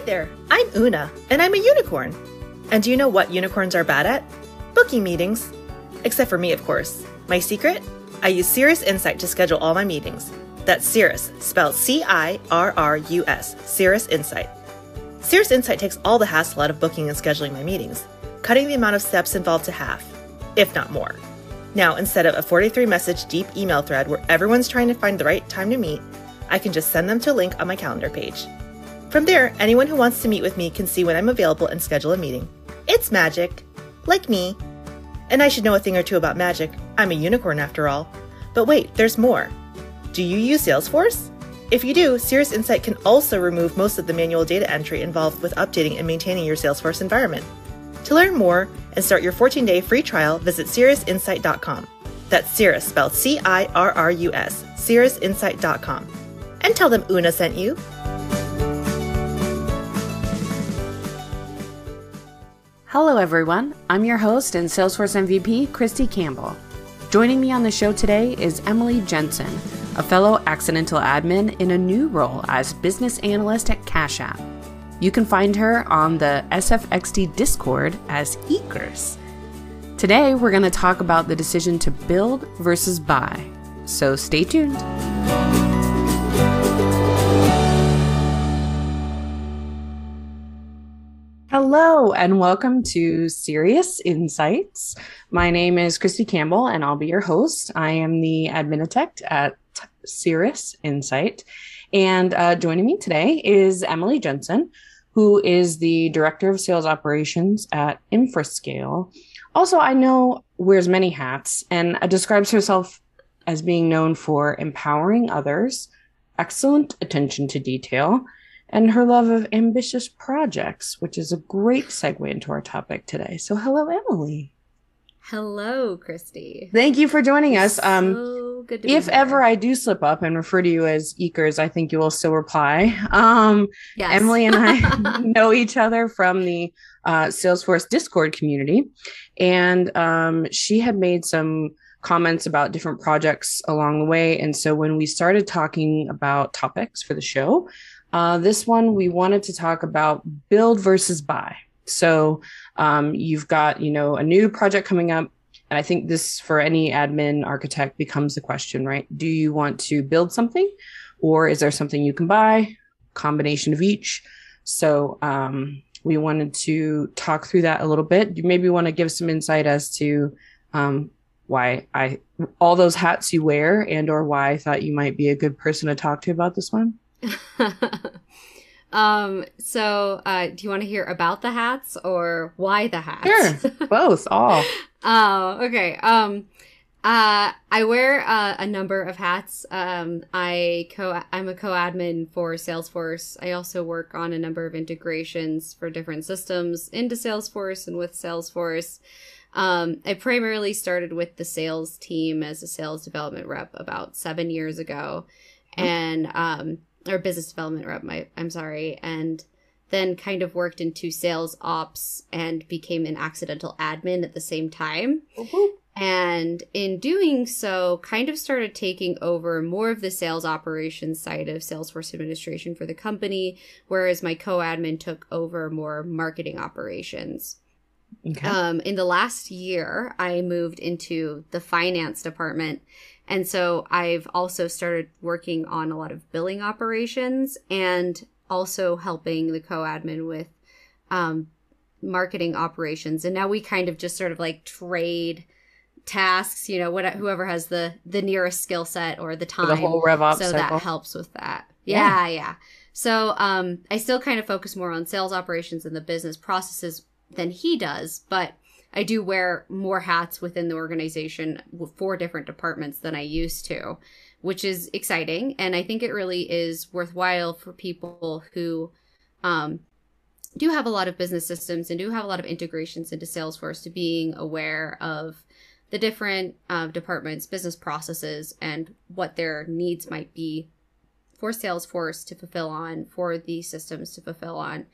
Hey there, I'm Una, and I'm a unicorn. And do you know what unicorns are bad at? Booking meetings. Except for me, of course. My secret? I use Cirrus Insight to schedule all my meetings. That's Cirrus, spelled C I R R U S, Cirrus Insight. Cirrus Insight takes all the hassle out of booking and scheduling my meetings, cutting the amount of steps involved to half, if not more. Now, instead of a 43 message deep email thread where everyone's trying to find the right time to meet, I can just send them to a link on my calendar page. From there, anyone who wants to meet with me can see when I'm available and schedule a meeting. It's magic. Like me. And I should know a thing or two about magic. I'm a unicorn after all. But wait, there's more. Do you use Salesforce? If you do, Cirrus Insight can also remove most of the manual data entry involved with updating and maintaining your Salesforce environment. To learn more and start your 14 day free trial, visit cirrusinsight.com. That's Cirrus spelled C I R R U S, cirrusinsight.com. And tell them Una sent you. Hello, everyone. I'm your host and Salesforce MVP, Christy Campbell. Joining me on the show today is Emily Jensen, a fellow accidental admin in a new role as business analyst at Cash App. You can find her on the SFXD Discord as Eekers. Today, we're going to talk about the decision to build versus buy. So stay tuned. Hello, and welcome to Serious Insights. My name is Christy Campbell, and I'll be your host. I am the adminitect at Cirrus Insight. And uh, joining me today is Emily Jensen, who is the Director of Sales Operations at Infrascale. Also, I know wears many hats and uh, describes herself as being known for empowering others, excellent attention to detail, and her love of ambitious projects, which is a great segue into our topic today. So, hello, Emily. Hello, Christy. Thank you for joining us. Um, so good to if ever I do slip up and refer to you as Eekers, I think you will still reply. Um, yes. Emily and I know each other from the uh, Salesforce Discord community, and um, she had made some comments about different projects along the way. And so when we started talking about topics for the show, uh, this one we wanted to talk about build versus buy. So um, you've got you know a new project coming up. And I think this for any admin architect becomes the question, right? Do you want to build something or is there something you can buy? Combination of each. So um, we wanted to talk through that a little bit. You maybe want to give some insight as to um, why I all those hats you wear and or why I thought you might be a good person to talk to about this one. um. So, uh, do you want to hear about the hats or why the hats? Sure, both, all. Oh, okay. Um, uh, I wear uh, a number of hats. Um, I co I'm a co-admin for Salesforce. I also work on a number of integrations for different systems into Salesforce and with Salesforce. Um, I primarily started with the sales team as a sales development rep about seven years ago, and um, or business development rep. My, I'm sorry, and then kind of worked into sales ops and became an accidental admin at the same time. And in doing so, kind of started taking over more of the sales operations side of Salesforce administration for the company, whereas my co admin took over more marketing operations. Okay. Um, in the last year, I moved into the finance department. And so I've also started working on a lot of billing operations and also helping the co admin with um, marketing operations. And now we kind of just sort of like trade tasks, you know, what, whoever has the, the nearest skill set or the time. the whole RevOps so that helps with that. Yeah. Yeah, yeah. So um, I still kind of focus more on sales operations and the business processes than he does, but I do wear more hats within the organization for different departments than I used to, which is exciting. And I think it really is worthwhile for people who um, do have a lot of business systems and do have a lot of integrations into Salesforce to being aware of the different uh, departments, business processes, and what their needs might be for Salesforce to fulfill on, for the systems to fulfill on,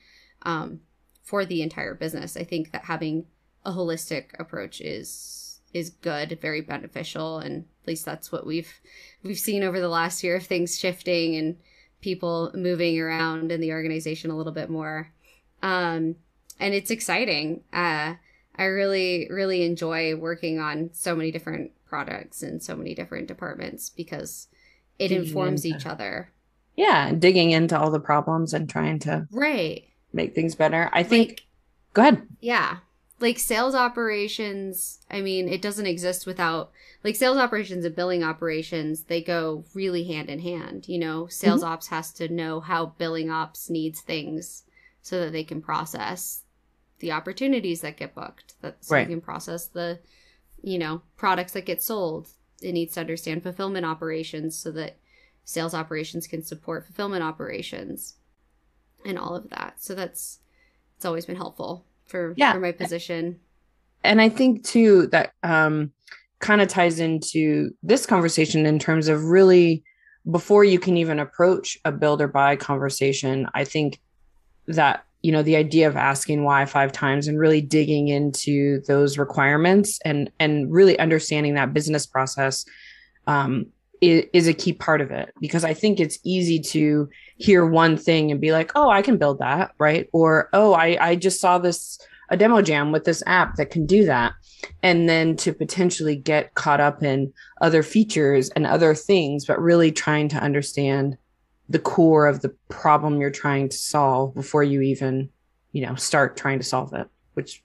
um, for the entire business. I think that having a holistic approach is is good, very beneficial, and at least that's what we've we've seen over the last year of things shifting and people moving around in the organization a little bit more. Um, and it's exciting. Uh, I really, really enjoy working on so many different products and so many different departments because it digging informs into, each other. Yeah, digging into all the problems and trying to right make things better. I think. Like, go ahead. Yeah, like sales operations. I mean, it doesn't exist without like sales operations and billing operations. They go really hand in hand. You know, sales mm-hmm. ops has to know how billing ops needs things so that they can process the opportunities that get booked. That so right. they can process the you know, products that get sold. It needs to understand fulfillment operations so that sales operations can support fulfillment operations and all of that. So that's it's always been helpful for yeah. for my position. And I think too that um kind of ties into this conversation in terms of really before you can even approach a build or buy conversation, I think that you know the idea of asking why five times and really digging into those requirements and and really understanding that business process um, is, a key part of it. Because i think it's easy to hear one thing and be like oh i can build that right? Or oh i i just saw this a demo jam with this app that can do that. And then to potentially get caught up in other features and other things but really trying to understand the core of the problem you're trying to solve before you even, you know, start trying to solve it, which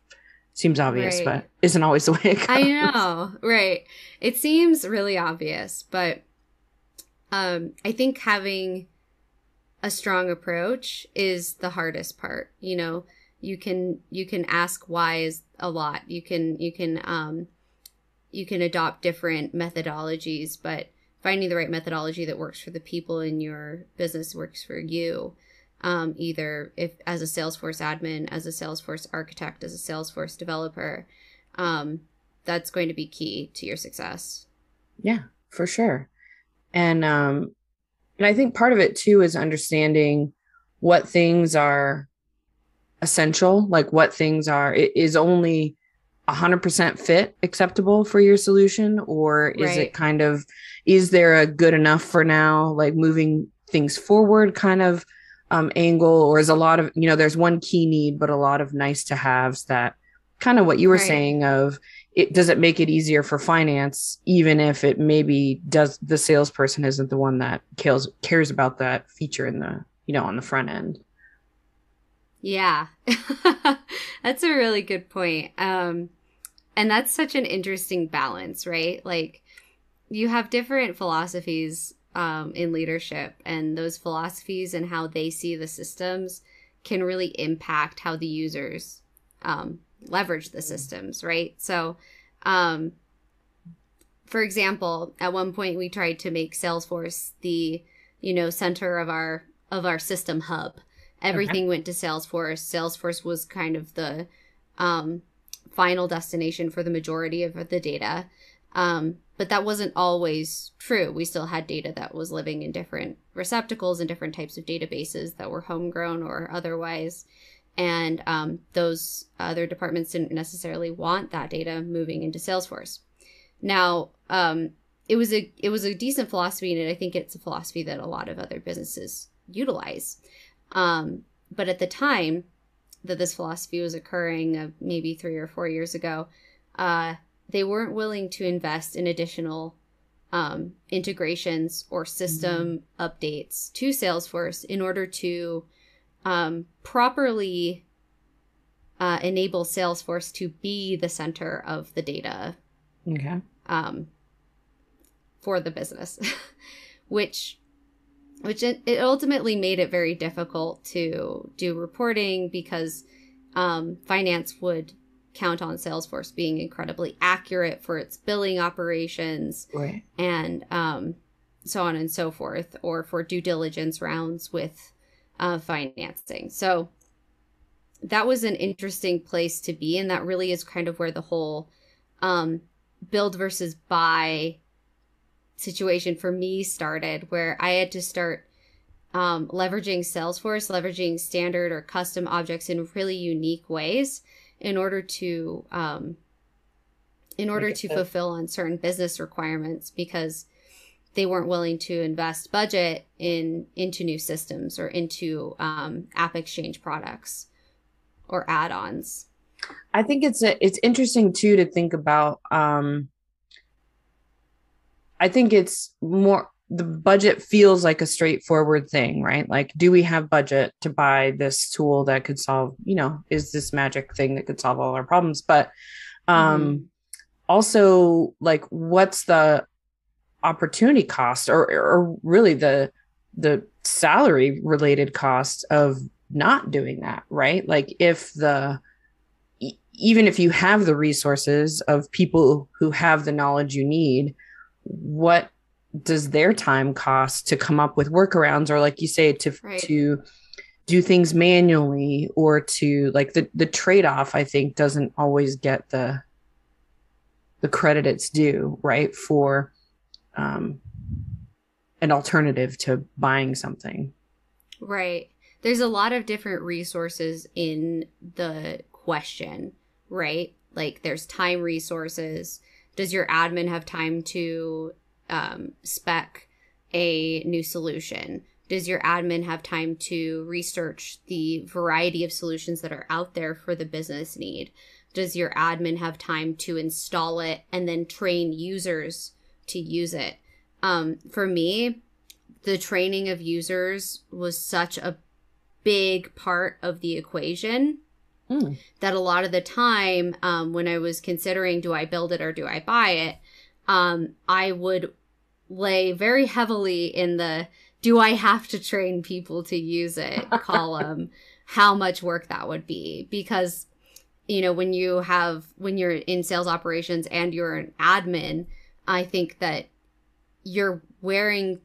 seems obvious, right. but isn't always the way it goes. I know, right? It seems really obvious, but um, I think having a strong approach is the hardest part. You know, you can you can ask why is a lot. You can you can um, you can adopt different methodologies, but finding the right methodology that works for the people in your business works for you um, either if as a salesforce admin as a salesforce architect as a salesforce developer um, that's going to be key to your success. Yeah for sure. And um and i think part of it too is understanding what things are essential like what things are it is only 100% fit acceptable for your solution? Or is right. it kind of is there a good enough for now like moving things forward kind of um, angle or is a lot of you know there's one key need but a lot of nice to haves that kind of what you were right. saying of it does it make it easier for finance even if it maybe does the salesperson isn't the one that cares cares about that feature in the you know on the front end? Yeah. That's a really good point. Um and that's such an interesting balance right? Like you have different philosophies um, in leadership, and those philosophies and how they see the systems can really impact how the users um, leverage the systems, right? So, um, for example, at one point we tried to make Salesforce the you know center of our of our system hub. Everything okay. went to Salesforce. Salesforce was kind of the um, final destination for the majority of the data. Um, but that wasn't always true. We still had data that was living in different receptacles and different types of databases that were homegrown or otherwise. And um, those other departments didn't necessarily want that data moving into Salesforce. Now, um, it was a it was a decent philosophy, and I think it's a philosophy that a lot of other businesses utilize. Um, but at the time that this philosophy was occurring, uh, maybe three or four years ago, uh, they weren't willing to invest in additional um, integrations or system mm-hmm. updates to Salesforce in order to um, properly uh, enable Salesforce to be the center of the data. Okay. Um, for the business, which which it, it, ultimately made it very difficult to do reporting because um, finance would count on Salesforce being incredibly accurate for its billing operations right. and um, so on and so forth, or for due diligence rounds with uh, financing. So that was an interesting place to be. And that really is kind of where the whole um, build versus buy situation for me started, where I had to start um, leveraging Salesforce, leveraging standard or custom objects in really unique ways in order to um, in order to fulfill on certain business requirements because they weren't willing to invest budget in into new systems or into um, app exchange products or add-ons. I think it's a, it's interesting too to think about um i think it's more the budget feels like a straightforward thing right? Like do we have budget to buy this tool that could solve you know is this magic thing that could solve all our problems? But um mm-hmm. also like what's the opportunity cost or or really the the salary related cost of not doing that right? Like if the even if you have the resources of people who have the knowledge you need what does their time cost to come up with workarounds or like you say to right. to do things manually or to like the the trade-off i think doesn't always get the the credit it's due right for um, an alternative to buying something. Right. There's a lot of different resources in the question, right? Like there's time resources. Does your admin have time to um, spec a new solution? Does your admin have time to research the variety of solutions that are out there for the business need? Does your admin have time to install it and then train users to use it. Um, for me, the training of users was such a big part of the equation mm. that a lot of the time um, when I was considering do I build it or do I buy it, um, I would lay very heavily in the do I have to train people to use it column, how much work that would be. Because, you know, when you have, when you're in sales operations and you're an admin, I think that you're wearing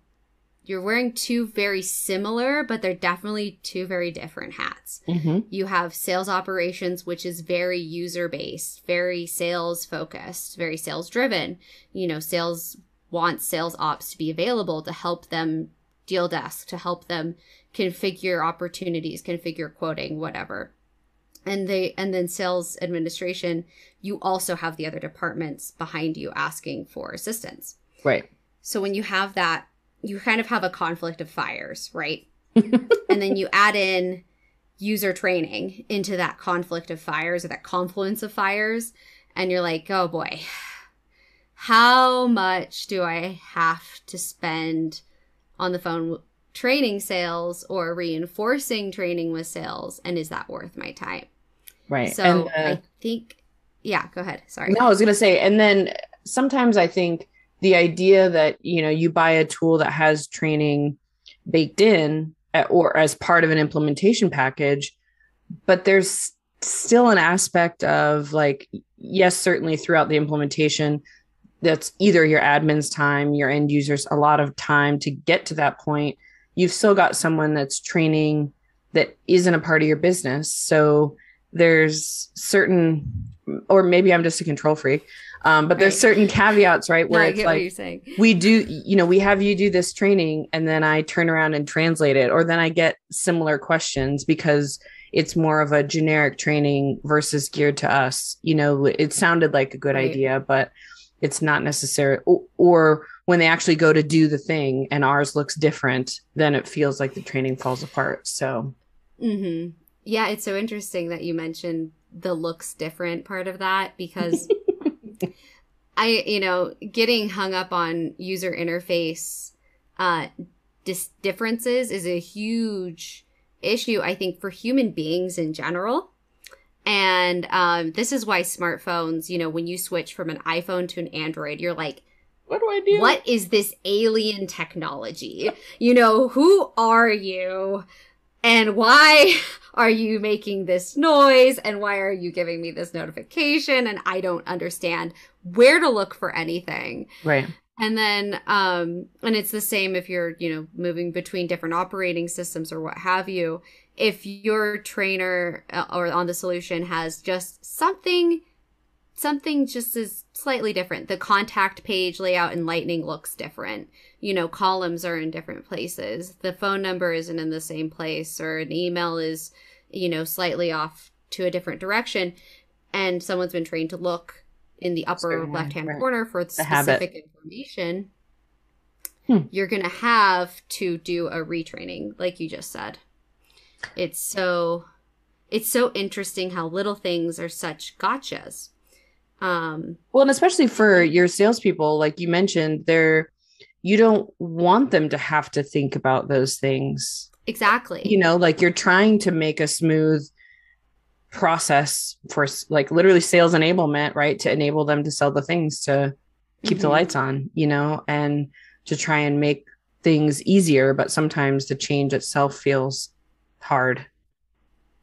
you're wearing two very similar, but they're definitely two very different hats. Mm-hmm. You have sales operations, which is very user based, very sales focused, very sales driven. You know, sales wants sales ops to be available to help them deal desk, to help them configure opportunities, configure quoting, whatever. And they and then sales administration you also have the other departments behind you asking for assistance. Right. So when you have that you kind of have a conflict of fires right? And then you add in user training into that conflict of fires or that confluence of fires and you're like oh boy how much do i have to spend on the phone training sales or reinforcing training with sales and is that worth my time Right. So and, uh, I think, yeah, go ahead. Sorry. No, I was going to say, and then sometimes I think the idea that, you know, you buy a tool that has training baked in at, or as part of an implementation package, but there's still an aspect of like, yes, certainly throughout the implementation, that's either your admin's time, your end users, a lot of time to get to that point. You've still got someone that's training that isn't a part of your business. So there's certain or maybe I'm just a control freak. Um, but there's right. certain caveats, right? Where no, it's like we do, you know, we have you do this training and then I turn around and translate it, or then I get similar questions because it's more of a generic training versus geared to us. You know, it sounded like a good right. idea, but it's not necessary. Or, or when they actually go to do the thing and ours looks different, then it feels like the training falls apart. So, mm-hmm. Yeah, it's so interesting that you mentioned the looks different part of that because I, you know, getting hung up on user interface uh, dis- differences is a huge issue, I think, for human beings in general. And um, this is why smartphones, you know, when you switch from an iPhone to an Android, you're like, what do I do? What is this alien technology? you know, who are you? And why are you making this noise? And why are you giving me this notification? And I don't understand where to look for anything. Right. And then, um, and it's the same if you're, you know, moving between different operating systems or what have you. If your trainer uh, or on the solution has just something something just is slightly different. The contact page layout in Lightning looks different. You know, columns are in different places. The phone number isn't in the same place, or an email is, you know, slightly off to a different direction. And someone's been trained to look in the upper left hand right. corner for the specific habit. information. Hmm. you're going to have to do a retraining, like you just said. It's so it's so interesting how little things are such gotchas. Um, Well, and especially for your salespeople, like you mentioned, they're you don't want them to have to think about those things. exactly. You know, like you're trying to make a smooth process for like literally sales enablement, right? To enable them to sell the things to keep the Mhm. lights on, you know, and to try and make things easier, but sometimes the change itself feels hard.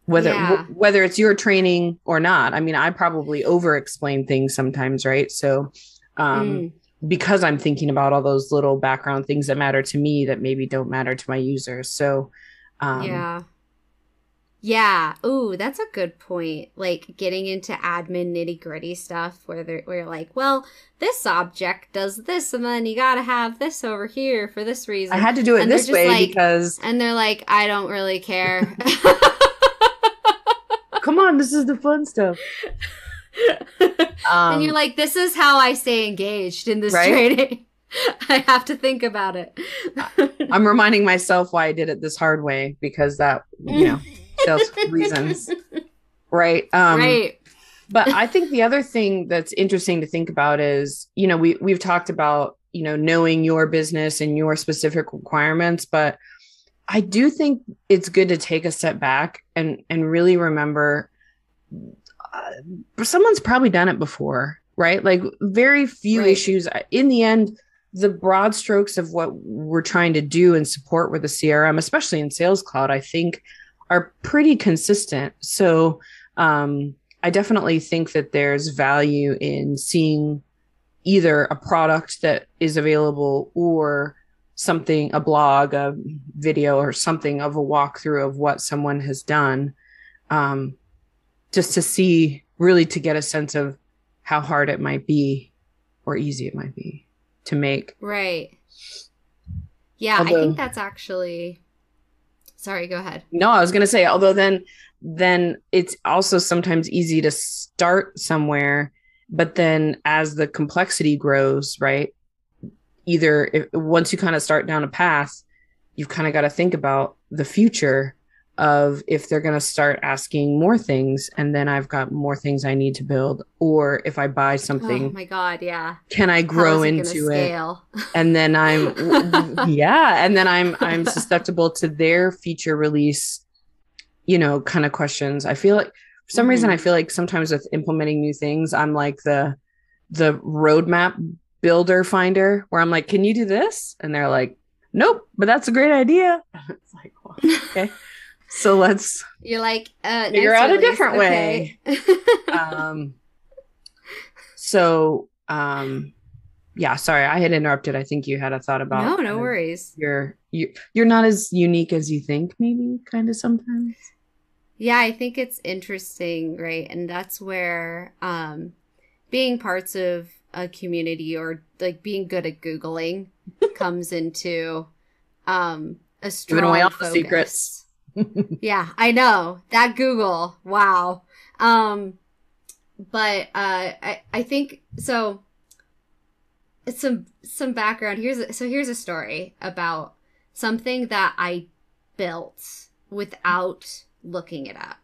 Whether Yeah. wh- whether it's your training or not. I mean, I probably over explain things sometimes, right? So um Mm. because I'm thinking about all those little background things that matter to me that maybe don't matter to my users. So um yeah. Yeah. Ooh, that's a good point. Like getting into admin nitty gritty stuff where they're where you're like, well, this object does this, and then you gotta have this over here for this reason. I had to do it And this way like- because and they're like, I don't really care. come on, this is the fun stuff. Um, and you're like, this is how I stay engaged in this Right? training. I have to think about it. I'm reminding myself why I did it this hard way because that, you know, sales reasons. Right. Um, right. but I think the other thing that's interesting to think about is, you know, we we've talked about, you know, knowing your business and your specific requirements, but I do think it's good to take a step back and and really remember uh, someone's probably done it before, right? Like very few Right. issues in the end the broad strokes of what we're trying to do and support with the CRM, especially in Sales Cloud, I think are pretty consistent. So, um, I definitely think that there's value in seeing either a product that is available or something, a blog, a video, or something of a walkthrough of what someone has done, um, just to see, really to get a sense of how hard it might be or easy it might be to make. Right. Yeah, I think that's actually. Sorry, go ahead. No, I was going to say, although then, then it's also sometimes easy to start somewhere, but then as the complexity grows, right? Either if, once you kind of start down a path, you've kind of got to think about the future of if they're going to start asking more things, and then I've got more things I need to build, or if I buy something. Oh my god, yeah. can I grow it into it? and then I'm yeah, and then I'm I'm susceptible to their feature release, you know, kind of questions. I feel like for some reason Mhm. I feel like sometimes with implementing new things, I'm like the the roadmap builder finder where I'm like, can you do this? And they're like, nope, but that's a great idea. It's like, well, okay. So let's You're like, uh, Figure out a different okay. um so um yeah, sorry, I had interrupted. I think you had a thought about no, no worries. you're you you're not as unique as you think maybe kind of sometimes Yeah, I think it's interesting, right? And that's where um being parts of a community or like being good at googling comes into um a strong Giving away all the focus. secrets. Yeah, I know. That Google. Wow. Um but uh I I think so it's some some background. Here's a, so here's a story about something that I built without looking it up.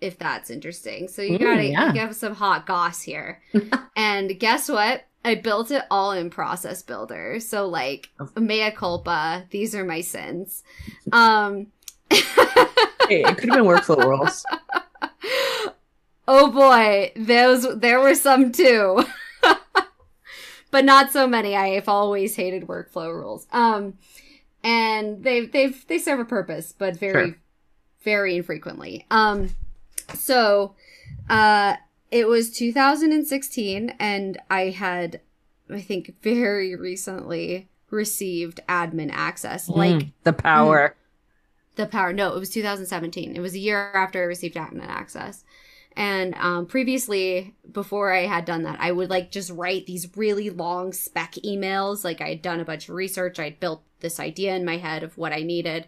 If that's interesting. So you got to yeah. you have some hot goss here. and guess what? I built it all in process builder. So like mea culpa, these are my sins. Um hey it could have been workflow rules oh boy, those there were some too. but not so many. I've always hated workflow rules. Um and they they've they serve a purpose, but very Sure. very infrequently. Um so uh it was 2016 and I had I think very recently received admin access. Like Mm, the power the power no it was 2017 it was a year after i received admin access. And um, previously before i had done that i would like just write these really long spec emails. Like i had done a bunch of research. I'd built this idea in my head of what i needed.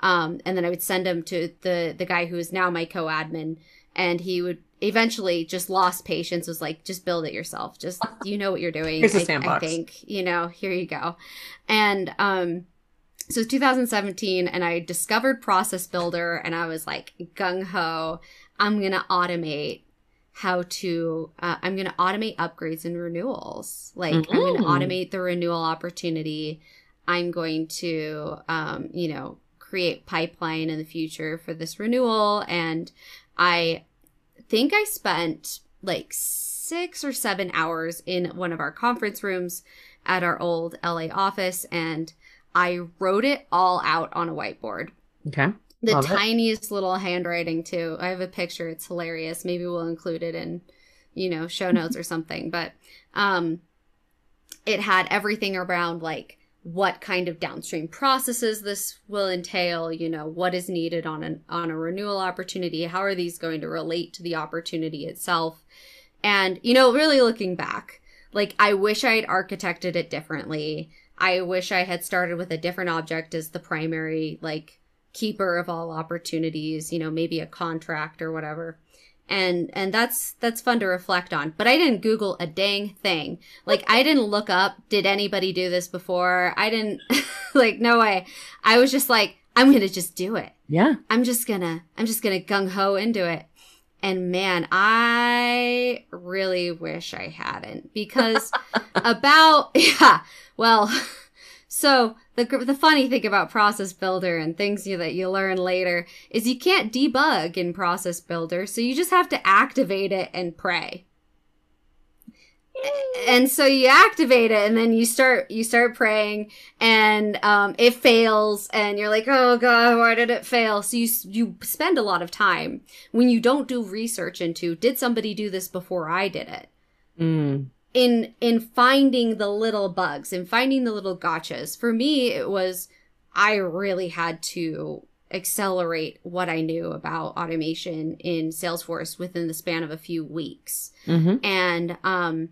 Um, and then i would send them to the the guy who is now my co-admin. And he would eventually just lost patience was like just build it yourself. Just you know what you're doing. Here's a sandbox. I think you know here you go. And um so it's 2017 and i discovered process builder and i was like gung-ho i'm gonna automate how to uh, i'm gonna automate upgrades and renewals like i'm gonna Mm. automate the renewal opportunity i'm going to um, you know create pipeline in the future for this renewal and i think I spent like six or seven hours in one of our conference rooms at our old LA office and I wrote it all out on a whiteboard. Okay. The Love it. tiniest little handwriting too. I have a picture. It's hilarious. Maybe we'll include it in, you know, show notes or something. But um it had everything around like what kind of downstream processes this will entail, you know, what is needed on an on a renewal opportunity, how are these going to relate to the opportunity itself? And, you know, really looking back, like I wish I had architected it differently. I wish I had started with a different object as the primary like keeper of all opportunities, you know, maybe a contract or whatever. And and that's that's fun to reflect on. But I didn't Google a dang thing. Like I didn't look up did anybody do this before? I didn't like no way. I was just like I'm going to just do it. Yeah. I'm just going to I'm just going to gung ho into it. And man, I really wish I hadn't because about yeah, well, so the the funny thing about Process Builder and things you, that you learn later is you can't debug in Process Builder, so you just have to activate it and pray. And so you activate it, and then you start you start praying, and um, it fails, and you're like, "Oh God, why did it fail?" So you you spend a lot of time when you don't do research into did somebody do this before I did it Mm. in in finding the little bugs and finding the little gotchas. For me, it was I really had to accelerate what I knew about automation in Salesforce within the span of a few weeks. hmm And um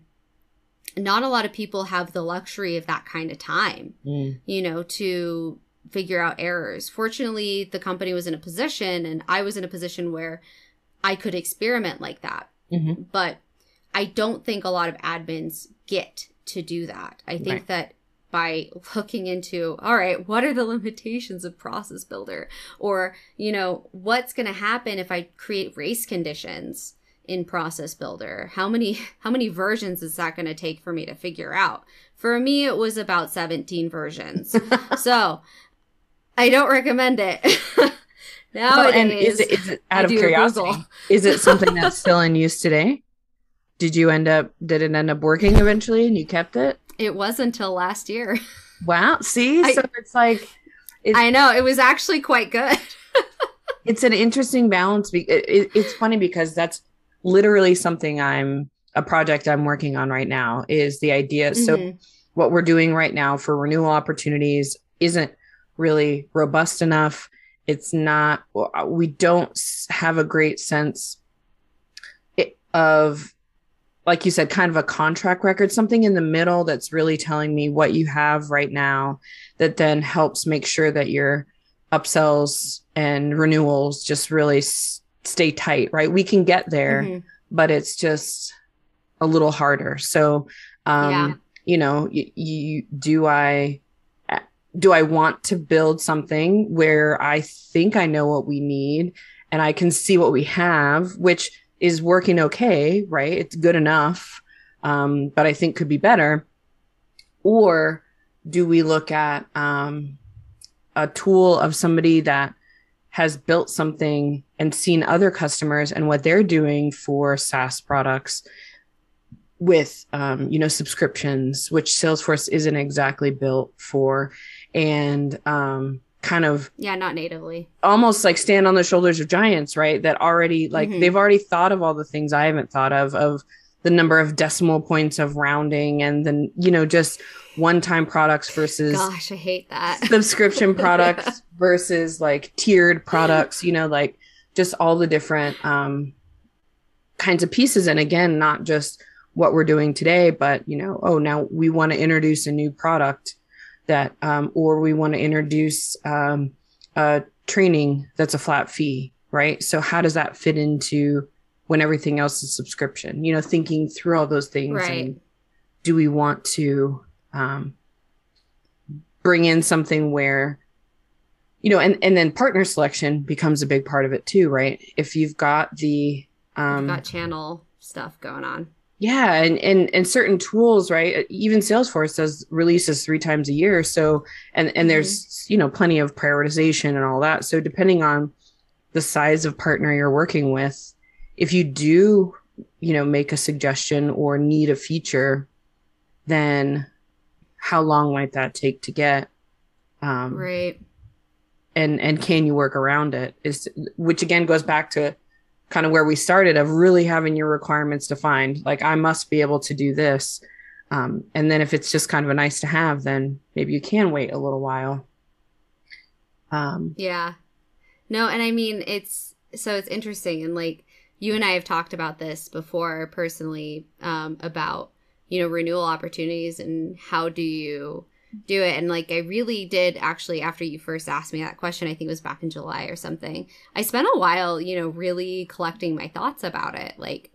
not a lot of people have the luxury of that kind of time, Mm. you know, to figure out errors. Fortunately, the company was in a position and I was in a position where I could experiment like that hmm but I don't think a lot of admins get to do that. I think Right. that by looking into, all right, what are the limitations of process builder? Or, you know, what's going to happen if I create race conditions in process builder? How many, how many versions is that going to take for me to figure out? For me, it was about 17 versions. so I don't recommend it. Well, oh, and is it, is it out of curiosity? Is it something that's still in use today? Did you end up? Did it end up working eventually, and you kept it? it was until last year. Wow. See, I- so it's like It- I know it was actually quite good. it's an interesting balance. It, it- it's funny because that's literally something I'm a project I'm working on right now. Is the idea so Mhm. what we're doing right now for renewal opportunities isn't really robust enough. It's not, we don't have a great sense of, like you said, kind of a contract record, something in the middle that's really telling me what you have right now that then helps make sure that your upsells and renewals just really s- stay tight, right? We can get there Mhm. but it's just a little harder. So, um, Yeah. you know, you, you do I do I want to build something where I think I know what we need and I can see what we have, which is working okay, right? It's good enough, um, but I think could be better. Or do we look at um, a tool of somebody that has built something and seen other customers and what they're doing for SaaS products with um, you know subscriptions, which Salesforce isn't exactly built for, and um, kind of Yeah, not natively. almost like stand on the shoulders of giants, right? That already like Mhm. they've already thought of all the things I haven't thought of of the number of decimal points of rounding and then you know just one-time products versus Gosh, I hate that. subscription products versus like tiered products you know like just all the different um kinds of pieces and again not just what we're doing today but you know oh now we want to introduce a new product that um or we want to introduce um a training that's a flat fee right so how does that fit into when everything else is subscription you know thinking through all those things Right. and do we want to um, bring in something where you know and and then partner selection becomes a big part of it too right? If you've got the um got channel stuff going on. yeah and and and certain tools right? Even salesforce does releases three times a year so and and there's you know plenty of prioritization and all that. So depending on the size of partner you're working with if you do you know make a suggestion or need a feature then how long might that take to get um Right. and and can you work around it is which again goes back to kind of where we started of really having your requirements defined like i must be able to do this um, and then if it's just kind of a nice to have then maybe you can wait a little while um, Yeah. No, and I mean it's so it's interesting and like you and I have talked about this before personally um about you know renewal opportunities and how do you do it and like I really did actually after you first asked me that question I think it was back in July or something. I spent a while, you know, really collecting my thoughts about it. Like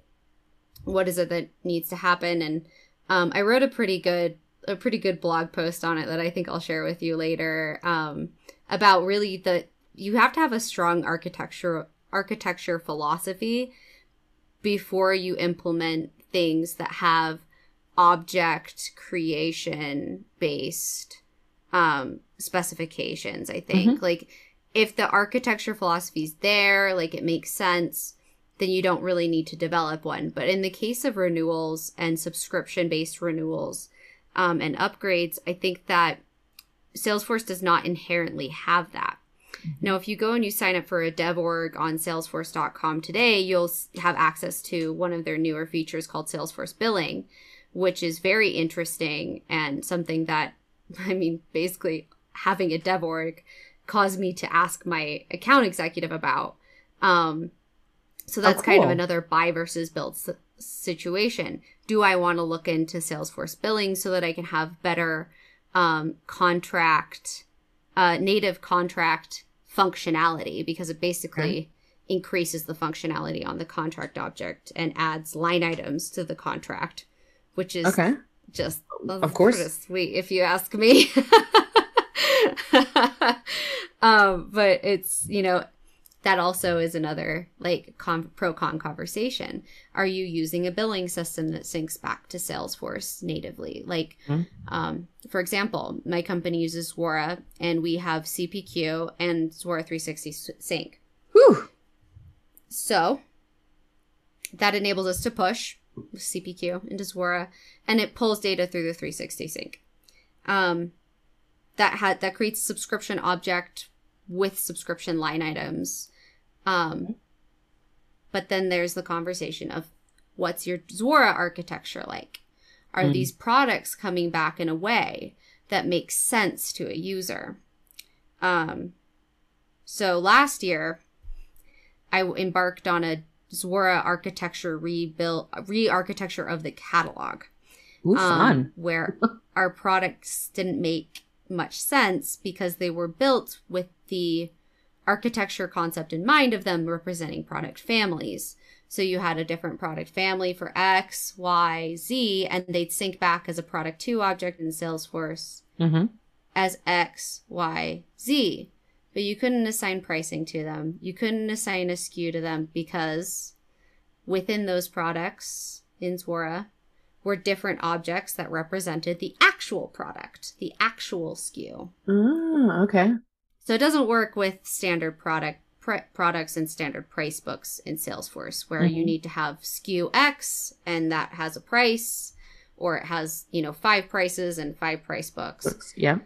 what is it that needs to happen and um I wrote a pretty good a pretty good blog post on it that I think I'll share with you later um about really the you have to have a strong architecture architecture philosophy before you implement things that have object creation based um specifications i think. Like if the architecture philosophy is there like it makes sense then you don't really need to develop one. But in the case of renewals and subscription based renewals um, and upgrades i think that salesforce does not inherently have that. Now, if you go and you sign up for a dev org on salesforce.com today, you'll have access to one of their newer features called Salesforce Billing, which is very interesting and something that, I mean, basically having a dev org caused me to ask my account executive about. Um, so that's kind of another buy versus build s- situation. Do I want to look into Salesforce Billing so that I can have better um, contract, uh, native contract functionality because it basically increases the functionality on the contract object and adds line items to the contract, which is okay just Of course. sweet if you ask me. um, but it's you know that also is another like con- pro con conversation. Are you using a billing system that syncs back to Salesforce natively? Like, Mhm. um, for example, my company uses Zuora, and we have CPQ and Zuora 360 s- sync. Whew. So that enables us to push CPQ into Zuora, and it pulls data through the 360 sync. Um, that had that creates a subscription object with subscription line items. Um, but then there's the conversation of what's your Zuora architecture like? Are Mhm. these products coming back in a way that makes sense to a user? Um, so last year, I embarked on a Zuora architecture rebuild, re-architecture of the catalog Ooh, um, where our products didn't make much sense because they were built with the architecture concept in mind of them representing product families. So you had a different product family for X, Y, Z, and they'd sync back as a product two object in Salesforce hmm as X, Y, Z. But you couldn't assign pricing to them. You couldn't assign a SKU to them because within those products in Zuora were different objects that represented the actual product, the actual SKU. Ah, okay So it doesn't work with standard product pr- products and standard price books in Salesforce where you Mhm. need to have SKU X and that has a price or it has, you know, five prices and five price books Books. yeah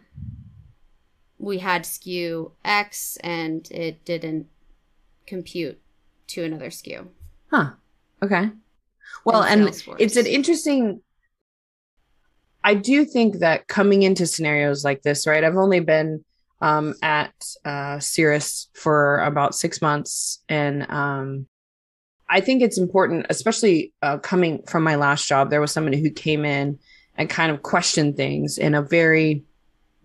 we had SKU X and it didn't compute to another SKU. huh. Okay. Well and it's an interesting i do think that coming into scenarios like this right i've only been um, at uh, cirrus for about six months and um, i think it's important especially uh, coming from my last job there was someone who came in and kind of questioned things in a very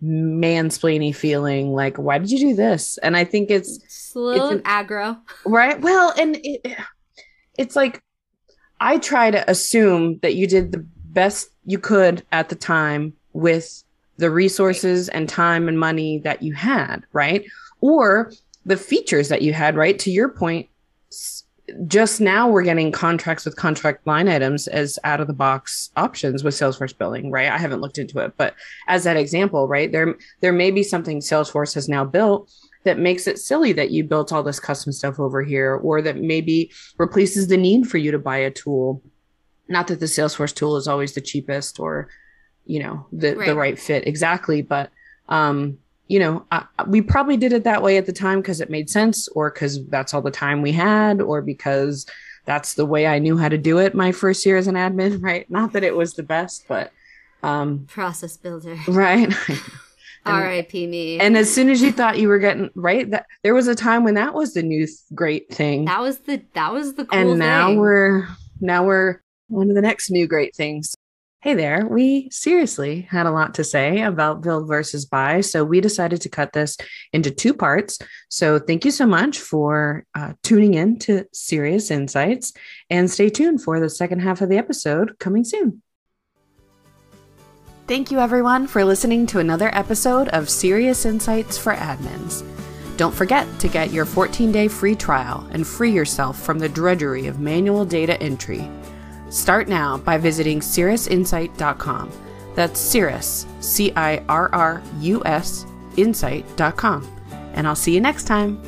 mansplainy feeling like why did you do this and i think it's It's a little an- aggro. right well and it, it's like I try to assume that you did the best you could at the time with the resources and time and money that you had, right? Or the features that you had, right? To your point, just now we're getting contracts with contract line items as out of the box options with Salesforce billing, right? I haven't looked into it, but as that example, right? There there may be something Salesforce has now built that makes it silly that you built all this custom stuff over here or that maybe replaces the need for you to buy a tool. Not that the Salesforce tool is always the cheapest or you know, the right. the right fit exactly, but um you know, I, we probably did it that way at the time because it made sense, or because that's all the time we had, or because that's the way I knew how to do it my first year as an admin, right? Not that it was the best, but um process builder. Right. R.I.P. me. And as soon as you thought you were getting right, that there was a time when that was the new th- great thing. That was the that was the cool And now thing. we're now we're one of the next new great things. Hey there, we seriously had a lot to say about build versus buy. So we decided to cut this into two parts. So thank you so much for uh, tuning in to Serious Insights and stay tuned for the second half of the episode coming soon. Thank you, everyone, for listening to another episode of Serious Insights for Admins. Don't forget to get your 14 day free trial and free yourself from the drudgery of manual data entry. Start now by visiting cirrusinsight.com. That's Cirrus, C I R R U S, insight.com. And I'll see you next time.